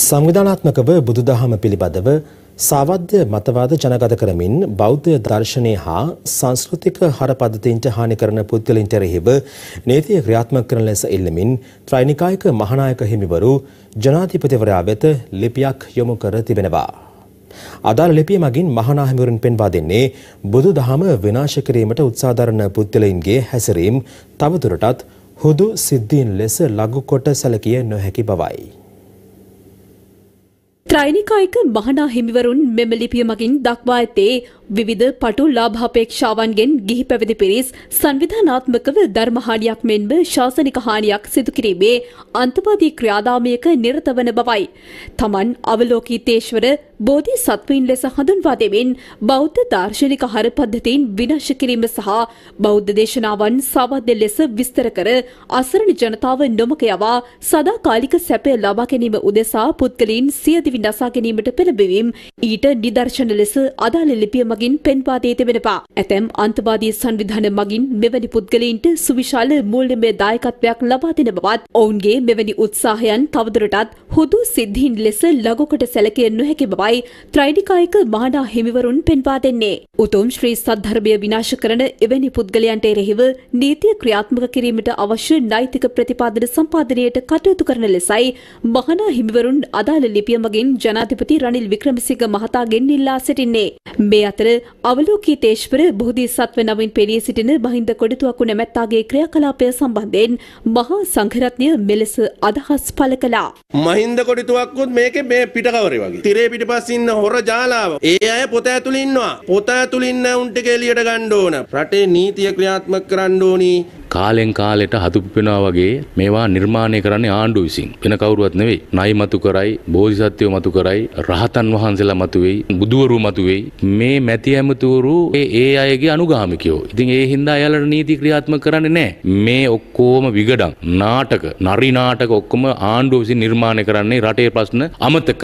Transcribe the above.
සංවිධානාත්මකව බුදුදහම පිළිබඳව සාවද්‍ය මතවාද ජනගත කරමින් බෞද්ධ දර්ශනය හා සංස්කෘතික හරපද්ධතීන්ට හානි කරන පුද්ගලින්ට එරෙහිව නීතිය ක්‍රියාත්මක කරන ලෙස ඉල්ලමින් ත්‍රෛනිකායක මහානායක හිමිවරු ජනාධිපතිවරයා වෙත ලිපියක් යොමු කර තිබෙනවා. අදාළ ලිපිය මගින් මහනා හිමිවරුන් පෙන්වා දෙන්නේ බුදු දහම විනාශ කිරීමට උත්සාහ දරන පුද්ගලයින්ගේ හැසිරීම් තවදුරටත් හුදු සිද්ධීන් ලෙස ලඝු කොට සැලකිය නොහැකි බවයි. ත්‍රෛනිකායක මහනා හිමිවරුන් මෙම ලිපිය මගින් දක්වා ඇත්තේ විවිධ පටු ලාභාපේක්ෂාවන්ගෙන් ගිහි පැවිදි පිරිස් සංවිධානාත්මකව ධර්මහානියක් මෙන්ම ශාසනික හානියක් සිදු කිරීමේ අන්තවාදී ක්‍රියාදාමයක නිරත වන බවයි. තමන් අවලෝකීතේශ්වර බෝධි සත්වයින් ලෙස හඳුන්වා දෙමින් බෞද්ධ දාර්ශනික හර පද්ධතීන් විනාශ කිරීම සහ බෞද්ධ දේශනාවන් සාවද්‍ය ලෙස විස්තර කර අසරණ ජනතාව නොමක යවා සදාකාලික සැපය ලබා ගැනීම උදෙසා පුද්ගලයන් සියදිවි නසා ගැනීමට පෙළඹවීම ඊට නිදර්ශන ලෙස අදාළ ලිපිය මගින් පෙන්වා දී තිබෙනවා. ඇතැම් අන්තවාදී සංවිධාන මගින් මෙවැනි පුද්ගලයින්ට සුවිශාල මූල්‍යමය දායකත්වයක් ලබා දෙන බවත් ඔවුන්ගේ මෙවැනි උත්සාහයන් තවදුරටත් හුදු සිද්ධීන් ලෙස ලඝුකොට සැලකිය නොහැකි බවයි ත්‍රෛනිකායක මහානා හිමිවරුන් පෙන්වා දෙන්නේ. උතුම් ශ්‍රී සද්ධර්මය විනාශ කරන එවැනි පුද්ගලයන්ට එරෙහිව නීතිය ක්‍රියාත්මක කිරීමට අවශ්‍ය නෛතික ප්‍රතිපාදන සම්පාදනයට කටයුතු කරන ලෙසයි මහානා හිමිවරුන් අදාළ ලිපිය මගින් ජනාධිපති රනිල් වික්‍රමසිංහ මහතාගෙන් ඉල්ලා සිටින්නේ. මේ අතර අවලෝකීතේශ්වර බෝධිසත්ව නමින් පෙනී සිටින මහින්ද කොඩිතුවක්කු නැමැත්තාගේ ක්‍රියාකලාපය සම්බන්ධයෙන් මහා සංඝරත්නය මෙලෙස අදහස් පළ කළා. මහින්ද කොඩිතුවක්කුත් මේකේ මේ පිටකවරේ වගේ. තිරේ පිටිපස්සේ ඉන්න හොර ජාලාව. ඒ අය පොත ඇතුළේ ඉන්නවා. පොත ඇතුළේ ඉන්න උන්ට එළියට ගන්න ඕන. රටේ නීතිය ක්‍රියාත්මක කරන්න ඕනි. කාලෙන් කාලෙට හතුපිපෙනවා වගේ මේවා නිර්මාණය කරන්නේ ආණ්ඩුව විසින්. වෙන කවුරුවත් නෙවෙයි. නයි මතු කරයි, බෝධිසත්වයෝ මතු කරයි, රහතන් වහන්සේලා මතු වෙයි, බුදුවරු මතු වෙයි. මේ මැති ඇමතුවරු ඒ ඒ අයගේ අනුගාමිකයෝ. ඉතින් ඒ හින්දා එයාලට නීති ක්‍රියාත්මක කරන්නේ නැහැ. මේ ඔක්කොම විගඩම් නාටක, නරි නාටක ඔක්කොම ආණ්ඩුව විසින් නිර්මාණය කරන්නේ රටේ ප්‍රශ්න අමතක